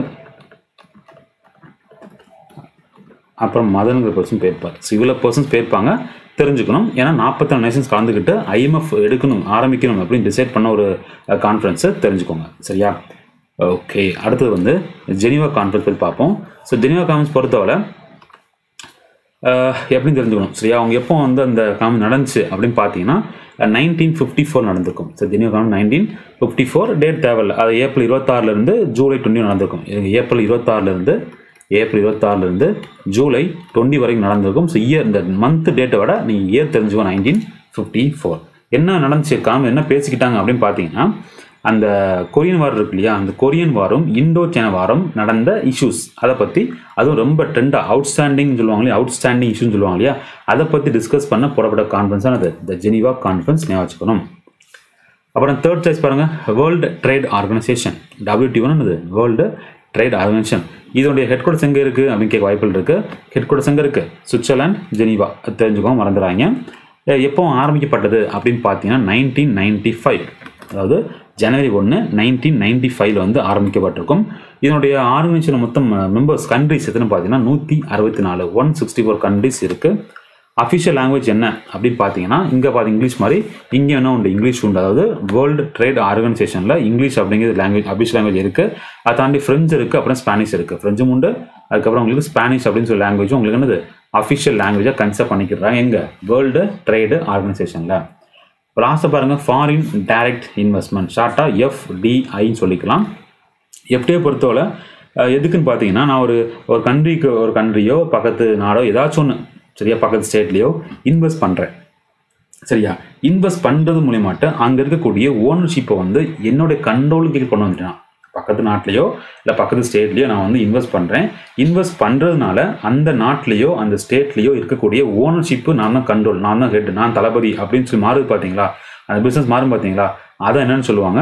அப்புறம் மதனுங்கிற பர்சன் போயிருப்பார் ஸோ இவ்வளோ பர்சன்ஸ் போயிருப்பாங்க தெரிஞ்சுக்கணும். ஏன்னா நாற்பத்தாறு நேஷன்ஸ் கலந்துக்கிட்டு ஐஎம்எஃப் எடுக்கணும் ஆரம்பிக்கணும் அப்படின்னு டிசைட் பண்ண ஒரு கான்ஃபரன்ஸை தெரிஞ்சுக்கோங்க. சரியா? ஓகே அடுத்தது வந்து ஜெனிவா கான்ஃபரன்ஸ் பற்றி பார்ப்போம். ஸோ ஜெனிவா கான்ஃபரன்ஸ் பொறுத்தவரை எப்படின்னு தெரிஞ்சுக்கணும். சரியா? அவங்க எப்போ வந்து அந்த காமன் நடந்துச்சு அப்படின்னு பார்த்தீங்கன்னா நைன்டீன் ஃபிஃப்டி ஃபோர் நடந்திருக்கும். ஸோ ஜெனிவா காமன் நைன்டீன் ஃபிஃப்டி ஃபோர் டேட் தேவையில்ல. அது ஏப்ரல் இருபத்தாறுலேருந்து ஜூலை டுவெண்ட்டி நடந்திருக்கும். ஏப்ரல் இருபத்தாறுலேருந்து ஏப்ரல் இருபத்தாறுலேருந்து ஜூலை டுவெண்ட்டி வரைக்கும் நடந்திருக்கும். ஸோ இயர் இந்த மந்த் டேட்டை விட நீங்கள் இயர் தெரிஞ்சுக்கோ நைன்டீன் ஃபிஃப்டி ஃபோர் என்ன நடந்துச்சு காம என்ன பேசிக்கிட்டாங்க அப்படின்னு பார்த்தீங்கன்னா அந்த கொரியன் வார் இருக்கு இல்லையா அந்த கொரியன் வாரும் இண்டோ சைனா வாரம் நடந்த இஷ்யூஸ் அதை பற்றி அதுவும் ரொம்ப ட்ரெண்டாக அவுட்ஸ்டாண்டிங் சொல்லுவாங்க இல்லையா அவுட்ஸ்டாண்டிங் இஷ்யூன்னு சொல்லுவாங்க இல்லையா அதை பற்றி டிஸ்கஸ் பண்ண போடப்பட்ட கான்ஃபரன்ஸ் அது த ஜெனிவா கான்ஃபரன்ஸ் ஞாபகம் வச்சுக்கணும். அப்புறம் தேர்ட் சாய்ஸ் பாருங்கள் வேர்ல்டு ட்ரேட் ஆர்கனைசேஷன் டபிள்யூடிஓன்னு வேர்ல்டு ட்ரேட் ஆர்கனைசேஷன் இதனுடைய ஹெட் குவார்டர்ஸ் எங்கே இருக்குது அப்படின்னு கேட்க வாய்ப்புகள் இருக்குது ஹெட் குவார்டர்ஸ் எங்கே இருக்குது சுவிட்சர்லாந்து ஜெனீவா. அது தெரிஞ்சுக்கோங்க மறந்துடுறாங்க எப்போ ஆரம்பிக்கப்பட்டது அப்படின்னு பார்த்தீங்கன்னா நைன்டீன் நைன்டி ஃபைவ் அதாவது ஜனவரி ஒன்று நைன்டீன் நைன்டி ஃபைவ்ல வந்து ஆரம்பிக்கப்பட்டிருக்கும். இதனுடைய ஆர்கனைசேஷன் மொத்தம் மெம்பர்ஸ் கண்ட்ரிஸ் எத்தனை பார்த்தீங்கன்னா நூற்றி அறுபத்தி நாலு. ஒன் சிக்ஸ்டி ஃபோர் கண்ட்ரிஸ் இருக்குது அஃபிஷியல் லாங்குவேஜ் என்ன அப்படின்னு பார்த்தீங்கன்னா இங்கே பார்த்து இங்கிலீஷ் மாதிரி இங்கே என்ன உண்டு இங்கிலீஷ் உண்டு. அதாவது வேர்ல்டு ட்ரேட் ஆர்கனைசேஷனில் இங்கிலீஷ் அப்படிங்கிற லாங்குவேஜ் அஃபிஷியல் லாங்குவேஜ் இருக்குது அதை தாண்டி ஃப்ரெஞ்சு இருக்குது அப்புறம் ஸ்பானிஷ் இருக்குது ஃப்ரெஞ்சும் உண்டு அதுக்கப்புறம் உங்களுக்கு ஸ்பானிஷ் அப்படின்னு சொல்லி லாங்குவேஜும் உங்களுக்கு என்னது? அஃபிஷியல் லாங்குவேஜாக கன்செப்ட் பண்ணிக்கிறாங்க. எங்கே? வேர்ல்டு ட்ரேடு ஆர்கனைசேஷனில் இப்போ லாஸ்ட்டாக பாருங்கள் ஃபாரின் டைரக்ட் இன்வெஸ்ட்மெண்ட் ஷார்ட்டாக எஃப்டிஐன்னு சொல்லிக்கலாம். எஃப்டிஐ பொறுத்தவரை எதுக்குன்னு பார்த்தீங்கன்னா நான் ஒரு ஒரு கண்ட்ரிக்கு ஒரு கண்ட்ரியோ பக்கத்து நாடோ ஏதாச்சும் ஒன்று சரியா? பக்கத்து ஸ்டேட்லேயோ இன்வெஸ்ட் பண்ணுறேன் சரியா? இன்வெஸ்ட் பண்ணுறது மூலியமாட்ட அங்கே இருக்கக்கூடிய ஓனர்ஷிப்பை வந்து என்னுடைய கண்ட்ரோலுக்கு கீழ் கொண்டு வந்துட்டேன். பக்கத்து நாட்டிலையோ இல்லை பக்கத்து ஸ்டேட்லேயோ நான் வந்து இன்வெஸ்ட் பண்ணுறேன் இன்வெஸ்ட் பண்ணுறதுனால அந்த நாட்டிலையோ அந்த ஸ்டேட்லேயோ இருக்கக்கூடிய ஓனர்ஷிப்பு நான் தான் கண்ட்ரோல் நான் தான் ஹெட் நான் தளபதி அப்படின்னு சொல்லி மாறுது பார்த்தீங்களா அந்த பிஸ்னஸ் மாறும் பார்த்தீங்களா அதை என்னென்னு சொல்லுவாங்க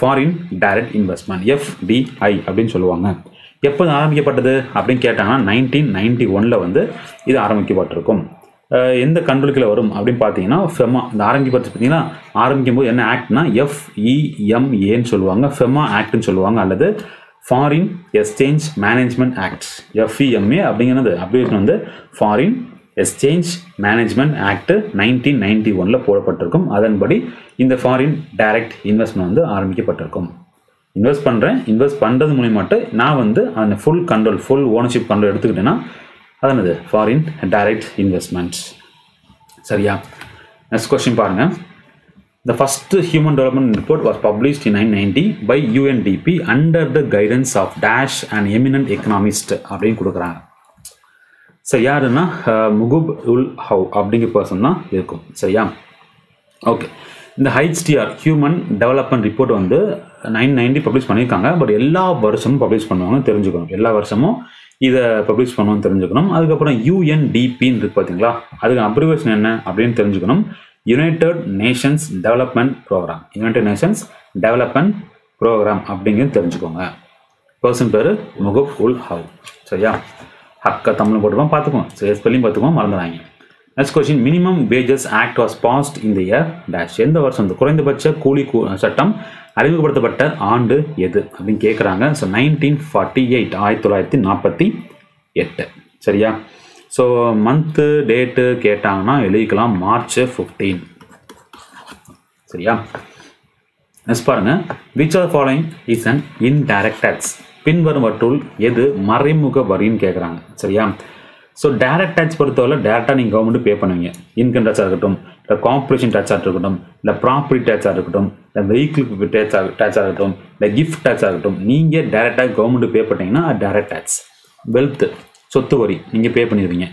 ஃபாரின் டைரக்ட் இன்வெஸ்ட்மெண்ட் எஃப்டிஐ அப்படின்னு சொல்லுவாங்க. எப்போது ஆரம்பிக்கப்பட்டது அப்படின்னு கேட்டாங்கன்னா நைன்டீன் நைன்டி ஒனில் வந்து இது ஆரம்பிக்கப்பட்டிருக்கும். எந்த கண்ட்ரோலுக்குள்ள வரும் அப்படின்னு பார்த்தீங்கன்னா ஃபெமா இந்த ஆரம்பிக்கப்பட்டு பார்த்தீங்கன்னா ஆரம்பிக்கும் போது என்ன ஆக்ட்னா எஃப்இஎம்ஏன்னு சொல்லுவாங்க. ஃபெமா ஆக்ட்னு சொல்லுவாங்க. அல்லது foreign exchange management act FEMA அப்படிங்கிறது அப்ளிகேஷன் வந்து foreign exchange management act nineteen ninety ஒனில் போடப்பட்டிருக்கும். அதன்படி இந்த ஃபாரின் டைரக்ட் இன்வெஸ்ட்மெண்ட் வந்து ஆரம்பிக்கப்பட்டிருக்கும். இன்வெஸ்ட் பண்ணுறேன் இன்வெஸ்ட் பண்ணுறது மூலியமாட்டு நான் வந்து அந்த full control full ownership control எடுத்துக்கிட்டேன்னா அதனது ஃபாரின் டைரக்ட் இன்வெஸ்ட்மெண்ட்ஸ் சரியா? நெக்ஸ்ட் கொஸ்டின் பாருங்க. The first human development report was published in 1990 by UNDP under the guidance of Dash an eminent economist அப்படின்னு கொடுக்குறாங்க. சரி யாருன்னா முகுப் உல் ஹவ் அப்படிங்கிற பர்சன் தான் இருக்கும். சரியா? ஓகே இந்த ஹைச்டிஆர் ஹியூமன் டெவலப்மெண்ட் ரிப்போர்ட் வந்து நைன் நைன்டி பப்ளிஷ் பண்ணியிருக்காங்க. பட் எல்லா வருஷமும் பப்ளிஷ் பண்ணுவாங்க தெரிஞ்சுக்கணும். எல்லா வருஷமும் இதை பப்ளிஷ் பண்ணுவோம் தெரிஞ்சுக்கணும். அதுக்கப்புறம் யூஎன்டிபின்னு இருக்கு பார்த்தீங்களா அதுக்கு அப்ரிவேஷன் என்ன அப்படின்னு தெரிஞ்சுக்கணும். United Nations development programme United Nations development programme அப்படிங்கிறது தெரிஞ்சுக்கோங்க. பர்சன் பேர் முகப் உல் ஹவ். சரியா? ஹக்க தமிழ் போட்டுக்கோம் பார்த்துக்கோங்க சரி ஸ்பெல்லிங் பார்த்துக்குவோம் மறந்துடாங்க next question minimum wages act was passed இந்த இயர் டேஷ் எந்த வருஷம்? இந்த குறைந்தபட்ச கூலி கூ- சட்டம் அறிமுகப்படுத்தப்பட்ட ஆண்டு எது? அப்படின்னு கேட்குறாங்க ஸோ நைன்டீன் ஃபார்ட்டி எயிட் ஆயிரத்தி தொள்ளாயிரத்தி நாற்பத்தி எட்டு. சரியா? ஸோ மந்த்து டேட்டு கேட்டாங்கன்னா எழுதிக்கலாம். மார்ச் ஃபிஃப்டீன் சரியா? நெக்ஸ்ட் பாருங்க. Which are following is and indirect tax பின்வருவற்றுள் எது மறைமுக வரின்னு கேட்குறாங்க சரியா? ஸோ டேரக்ட் டேக்ஸ் பொறுத்தவரை டேரெக்டாக நீங்கள் கவர்மெண்ட் பே பண்ணுவீங்க. இன்கம் டேக்ஸாக இருக்கட்டும் இல்லை கார்பரேஷன் டேக்ஸாக இருக்கட்டும் இல்லை ப்ராப்பர்ட்டி டேக்ஸாக இருக்கட்டும் இல்லை வெஹிக்கிள் டேக்ஸாக டேக்ஸாக இருக்கட்டும் இல்லை கிஃப்ட் டேக்ஸாக இருக்கட்டும் நீங்கள் டேரெக்டாக கவர்மெண்ட் பே பண்ணிங்கன்னா டேரக்ட் டேக்ஸ் வெல்த் சொத்து வரி நீங்கள் பே பண்ணிடுவீங்க.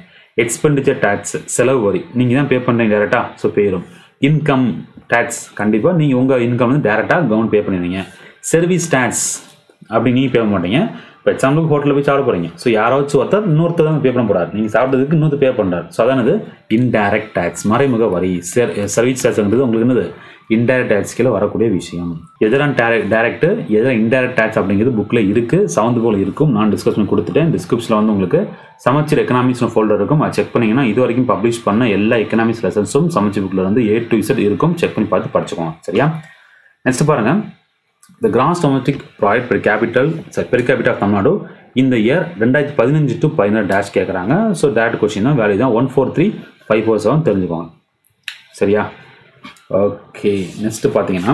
எக்ஸ்பெண்டிச்சர் டேக்ஸ் செலவு வரி நீங்கள் தான் பே பண்ணுறீங்க டேரெக்டாக ஸோ போயிடும் இன்கம் டேக்ஸ் கண்டிப்பாக நீங்கள் உங்கள் இன்கம் வந்து டேரெக்டாக கவர்மெண்ட் பே பண்ணிடுவீங்க. சர்வீஸ் டேக்ஸ் அப்படி நீங்கள் பே பண்ண மாட்டீங்க. இப்போ எக்ஸாம்பிளுக்கு ஹோட்டலில் போய் சாப்பிட போகிறீங்க ஸோ யாராச்சும் ஒருத்தர் இன்னொருத்தர் தான் பே பண்ண போகிறார் நீங்கள் சாப்பிட்டதுக்கு இன்னொருத்தர் பே பண்ணுறாரு ஸோ அதானது இன்டைரக்ட் டேக்ஸ் மறைமுக வரி சர்வீஸ் டேக்ஸ்ங்கிறது eh, உங்களுக்கு என்னது? இன்டைரக்ட் டேக்ஸ் கீழே வரக்கூடிய விஷயம். எதிரான டேரக்ட் டேரக்ட் எதிராக இன்டைரக்ட் டேக்ஸ் அப்படிங்கிறது புக்கில் இருக்குது சவுண்ட் போல் இருக்கும். நான் டிஸ்கஷன் கொடுத்துட்டேன். டிஸ்கிரிப்ஷனில் வந்து உங்களுக்கு சமச்சீர் எக்கனாமிக்ஸ்னு ஃபோல்டர் இருக்கும். அது செக் பண்ணிங்கன்னா இது வரைக்கும் பப்ளிஷ் பண்ண எல்லா எக்கனாமிக்ஸ் லெசன்ஸும் சமச்சீர் புக்கில் வந்து ஏ டு இசட் இருக்கும். செக் பண்ணி பார்த்து படிச்சுக்கோங்க. சரியா? நெக்ஸ்ட் பாருங்கள் the gross domestic product per capital sir per capital of Tamil Nadu இந்த இயர் ரெண்டாயிரத்தி பதினஞ்சு டு பதினாறு டேஷ் கேட்குறாங்க ஸோ டேட் கொஸ்டின் தான் வேல்யூ தான். One four three five four seven தெரிஞ்சுக்கோங்க. சரியா? ஓகே நெக்ஸ்ட்டு பார்த்தீங்கன்னா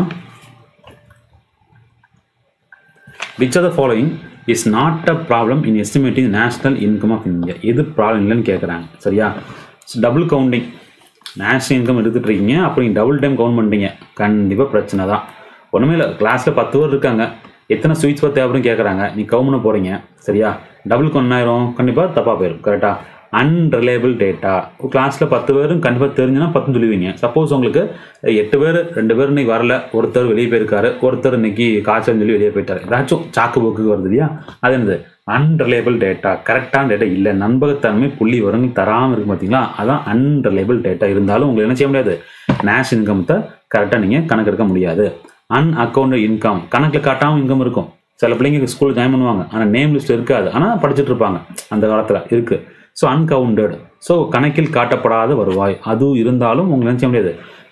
which are the following is not a problem in estimating national income of India எது ப்ராப்ளம் இல்லைன்னு கேட்குறாங்க சரியா? டபுள் கவுண்டிங் நேஷனல் இன்கம் எடுத்துகிட்டு இருக்கீங்க அப்போ நீங்கள் டபுள் டைம் கவுண்ட் பண்ணுறீங்க கண்டிப்பாக பிரச்சனை தான். ஒன்றுமே இல்லை. கிளாஸில் பத்து பேர் இருக்காங்க. எத்தனை ஸ்வீட்ஸ் பார்த்து அப்படின்னு கேட்குறாங்க நீ கவுண்ட் போகிறீங்க சரியா? டபுளுக்கு ஒன்றாயிரம் கண்டிப்பாக தப்பாக போயிடும் கரெக்டாக அன்ரிலையபிள் டேட்டா கிளாஸில் பத்து பேரும் கண்டிப்பாக தெரிஞ்சுன்னா பத்து சொல்லுவீங்க. சப்போஸ் உங்களுக்கு எட்டு பேர் ரெண்டு பேர் இன்னைக்கு வரல. ஒருத்தர் வெளியே போயிருக்காரு. ஒருத்தர் இன்னைக்கு காய்ச்சல் சொல்லி வெளியே போயிட்டாரு. ஏதாச்சும் சாக்கு போக்குக்கு வருது இல்லையா? அது என்னது? அன்ரிலையபிள் டேட்டா கரெக்டான டேட்டா இல்லை. நண்பகத்தன்மை புள்ளி வரங்கள் தராமல் இருக்கு பார்த்தீங்களா அதான் அன்ரிலையபிள் டேட்டா இருந்தாலும் உங்களுக்கு என்ன செய்ய முடியாது. நேஷ் இன்கம்த்தை கரெக்டாக நீங்கள் கணக்கெடுக்க முடியாது. அன் அக்கௌண்ட் இன்கம் கணக்கில் காட்டாமல் இன்கம் இருக்கும். சில பிள்ளைங்க ஸ்கூல் ஜாயின் பண்ணுவாங்க. ஆனால் நேம் லிஸ்ட் இருக்காது. ஆனால் படிச்சுட்டு இருப்பாங்க. அந்த காலத்தில் இருக்குது ஸோ அன்கவுண்டட் ஸோ கணக்கில் காட்டப்படாத வருவாய். அது இருந்தாலும் உங்களுக்கு செய்ய முடியாது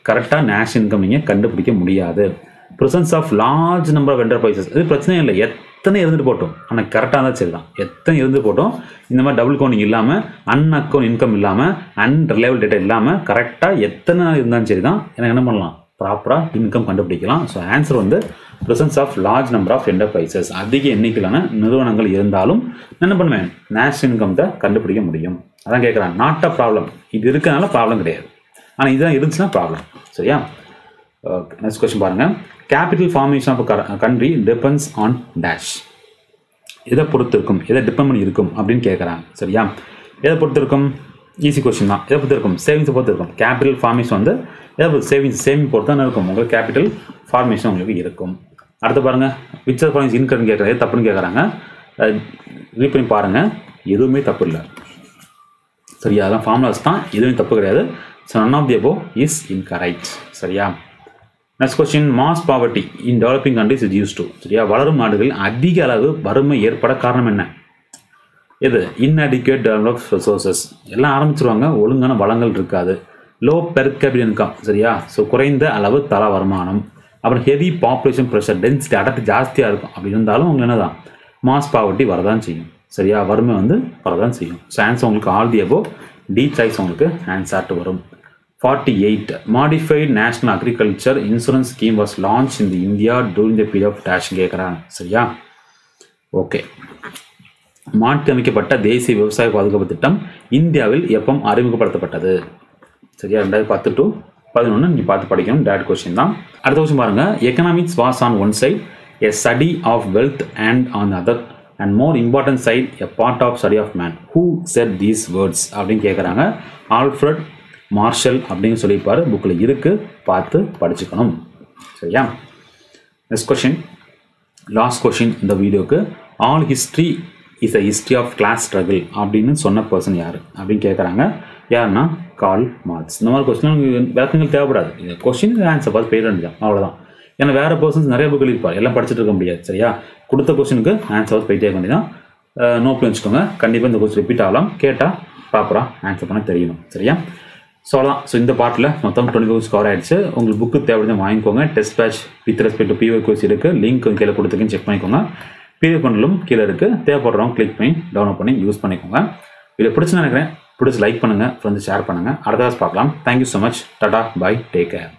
கரெக்டாக நேஷ் இன்கம் நீங்கள் கண்டுபிடிக்க முடியாது. Presence of large number of enterprises இது பிரச்சனையே இல்லை. எத்தனை இருந்துட்டு போட்டோம். ஆனால் கரெக்டாக தான் சரி தான் எத்தனை இருந்து போட்டோம். இந்த மாதிரி டபுள் கவுண்டிங் இல்லாமல் அன் அக்கௌண்ட் இன்கம் இல்லாமல் அன் ரிலேபிள் டேட்டா இல்லாமல் கரெக்டாக எத்தனை நாள் இருந்தாலும் சரி தான் எனக்கு என்ன பண்ணலாம்? ப்ராப்பராக இன்கம் கண்டுபிடிக்கலாம். ஸோ ஆன்சர் வந்து presence of large number of enterprises அதிக எண்ணிக்கையிலான நிறுவனங்கள் இருந்தாலும் நான் என்ன பண்ணுவேன்? நேஷ் இன்கம் தான் கண்டுபிடிக்க முடியும். அதான் கேட்குறான் நாட் அ ப்ராப்ளம் இது இருக்கனால ப்ராப்ளம் கிடையாது. ஆனால் இதுதான் இருந்துச்சுன்னா ப்ராப்ளம் சரியா? நெக்ஸ்ட் கொஸ்டின் பாருங்கள் capital formation of country depends on dash எதை பொறுத்து இருக்கும் எதை டிபெண்ட் பண்ணி இருக்கும்? அப்படின்னு கேட்குறாங்க சரியா? எதை பொறுத்து இருக்கும் ஈஸி கொஸ்டின் தான். எதை பொறுத்து இருக்கும். சேவிங்ஸை பொறுத்து இருக்கும். கேபிட்டல் ஃபார்மேஷன் வந்து எதை பொறுத்து சேவிங்ஸ் சேவிங் பொறுத்து தானே இருக்கும். உங்களுக்கு கேபிட்டல் ஃபார்மேஷன் உங்களுக்கு இருக்கும். அடுத்து பாருங்கள் விச்சர் ஃபார்மேஷன் இன்கம் கேட்குறது தப்புன்னு கேட்குறாங்க ரீட் பண்ணி பாருங்கள் எதுவுமே தப்பு இல்லை. சரியா? அதெல்லாம் ஃபார்முலாஸ் தான். எதுவுமே தப்பு கிடையாது. So none of the above is incorrect சரியா? Next question mass poverty in developing countries is use to சரியா? வளரும் நாடுகளில் அதிக அளவு வறுமை ஏற்பட காரணம் என்ன? இது இன்அடிக்வேட் டெவலப் ரிசோர்சஸ் எல்லாம் ஆரம்பிச்சிருவாங்க. ஒழுங்கான வளங்கள் இருக்காது. லோ பெர் கேபிட் இன்கம் சரியா? ஸோ குறைந்த அளவு தர வருமானம். அப்புறம் ஹெவி பாப்புலேஷன் ப்ரெஷர் டென்சிட்டி அடர்த்தி ஜாஸ்தியாக இருக்கும். அப்படி இருந்தாலும் உங்களுக்கு என்னதான்? மாஸ் பாவர்ட்டி வரதான் செய்யும். சரியா? வறுமை வந்து வரதான் செய்யும். ஸோ ஆன்சர் உங்களுக்கு all the above D choice உங்களுக்கு ஆன்சர்ட்டு வரும். Forty eight modified national agriculture insurance scheme was launch in India during the period of dash கேட்குறாங்க சரியா? ஓகே மாற்றியமைக்கப்பட்ட தேசிய விவசாய பாதுகாப்பு திட்டம் இந்தியாவில் எப்போ அறிமுகப்படுத்தப்பட்டது. சரியா? ரெண்டாயிரத்தி பத்து டு பதினொன்று நீங்கள் பார்த்து படிக்கணும். டேட் கொஸ்டின் தான். அடுத்த கொஸ்டின் பாருங்கள் economics was on one side a study of wealth and on other and more important side a part of study of man who said these words அப்படின்னு கேட்குறாங்க ஆல்ஃப்ரட் மார்ஷல் அப்படின்னு சொல்லியிருப்பார். புக்கில் இருக்குது பார்த்து படிச்சுக்கணும். சரியா? நெக்ஸ்ட் கொஷின் லாஸ்ட் கொஷின் இந்த வீடியோக்கு. All history is a history of class struggle அப்படின்னு சொன்ன பர்சன் யார்? அப்படின்னு கேட்குறாங்க யாருன்னா கால் மார்க்ஸ் இந்த மாதிரி கொஸ்டின் விளக்கங்கள் தேவைப்படாது. இந்த கொஸ்டின் ஆன்சர் பார்த்து பேர் வேண்டியதான் அவ்வளோதான் ஏன்னா வேறு பர்சன்ஸ் நிறைய புக் எழுதிப்பார் எல்லாம் படிச்சுட்டு இருக்க முடியாது சரியா? கொடுத்த கொஸ்டினுக்கு ஆன்சர் பார்த்து போயிட்டே வேண்டியதான் நோட் வச்சுக்கோங்க. கண்டிப்பாக இந்த கொஸ்டின் ரிப்பீட் ஆகலாம். கேட்டால் ப்ராப்பராக ஆன்சர் பண்ண தெரியணும் சரியா? ஸோ அவ்வளோதான் ஸோ இந்த பார்ட்டில் மொத்தம் டுவெண்ட்டி ஃபோர் கவர் ஆகிடுச்சு உங்களுக்கு புக்கு தேவையான வாங்கிக்கோங்க. Test batch with respect to PO course இருக்குது லிங்க் கீழே கொடுத்துருக்கேன். செக் பண்ணிக்கோங்க. பிடிஎஃப் பண்ணலும் கீழே இருக்குது தேவைப்படுறவங்க கிளிக் பண்ணி டவுன்லோட் பண்ணி யூஸ் பண்ணிக்கோங்க. இதில் பிடிச்சு நினைக்கிறேன். பிடிச்சி லைக் பண்ணுங்கள் ஃப்ரெண்ட்ஸ் ஷேர் பண்ணுங்கள் அடுத்த பார்க்கலாம். Thank you so much tata bye take care